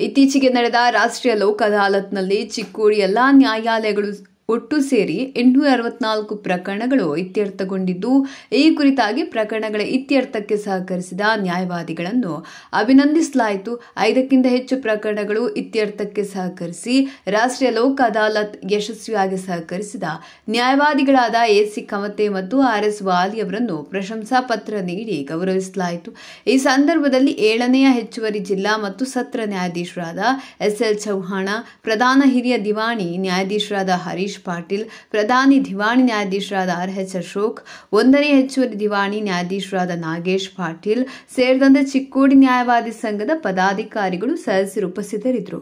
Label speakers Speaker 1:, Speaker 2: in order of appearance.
Speaker 1: ಇತ್ತೀಚೆಗೆ ನಡೆದ ರಾಷ್ಟ್ರೀಯ ಲೋಕ್ ಅದಾಲತ್ನಲ್ಲಿ ಚಿಕ್ಕೋಡಿ ಎಲ್ಲಾ ನ್ಯಾಯಾಲಯಗಳು ಒಟ್ಟು ಸೇರಿ ಎಂಟುನೂರ ಅರವತ್ನಾಲ್ಕು ಪ್ರಕರಣಗಳು ಇತ್ಯರ್ಥಗೊಂಡಿದ್ದು, ಈ ಕುರಿತಾಗಿ ಪ್ರಕರಣಗಳ ಇತ್ಯರ್ಥಕ್ಕೆ ಸಹಕರಿಸಿದ ನ್ಯಾಯವಾದಿಗಳನ್ನು ಅಭಿನಂದಿಸಲಾಯಿತು. ಐದಕ್ಕಿಂತ ಹೆಚ್ಚು ಪ್ರಕರಣಗಳು ಇತ್ಯರ್ಥಕ್ಕೆ ಸಹಕರಿಸಿ, ರಾಷ್ಟ್ರೀಯ ಲೋಕ ಅದಾಲತ್ ಯಶಸ್ವಿಯಾಗಿ ಸಹಕರಿಸಿದ ನ್ಯಾಯವಾದಿಗಳಾದ ಎಸಿ ಕಮತೆ ಮತ್ತು ಆರ್ ಎಸ್ ವಾಲಿ ಅವರನ್ನು ಪ್ರಶಂಸಾ ಪತ್ರ ನೀಡಿ ಗೌರವಿಸಲಾಯಿತು. ಈ ಸಂದರ್ಭದಲ್ಲಿ ಏಳನೆಯ ಹೆಚ್ಚುವರಿ ಜಿಲ್ಲಾ ಮತ್ತು ಸತ್ರ ನ್ಯಾಯಾಧೀಶರಾದ ಎಸ್ ಎಲ್ ಚೌಹಾಣ, ಪ್ರಧಾನ ಹಿರಿಯ ದಿವಾಣಿ ನ್ಯಾಯಾಧೀಶರಾದ ಹರೀಶ್ ಪಾಟೀಲ್, ಪ್ರಧಾನಿ ದಿವಾಣಿ ನ್ಯಾಯಾಧೀಶರಾದ ಆರ್ ಎಚ್ ಅಶೋಕ್, ಒಂದನೇ ಹೆಚ್ಚುವರಿ ದಿವಾಣಿ ನ್ಯಾಯಾಧೀಶರಾದ ನಾಗೇಶ್ ಪಾಟೀಲ್, ಸೇರಿದಂತೆ ಚಿಕ್ಕೋಡಿ ನ್ಯಾಯವಾದಿ ಸಂಘದ ಪದಾಧಿಕಾರಿಗಳು ಸದಸ್ಯರು ಉಪಸ್ಥಿತರಿದ್ದರು.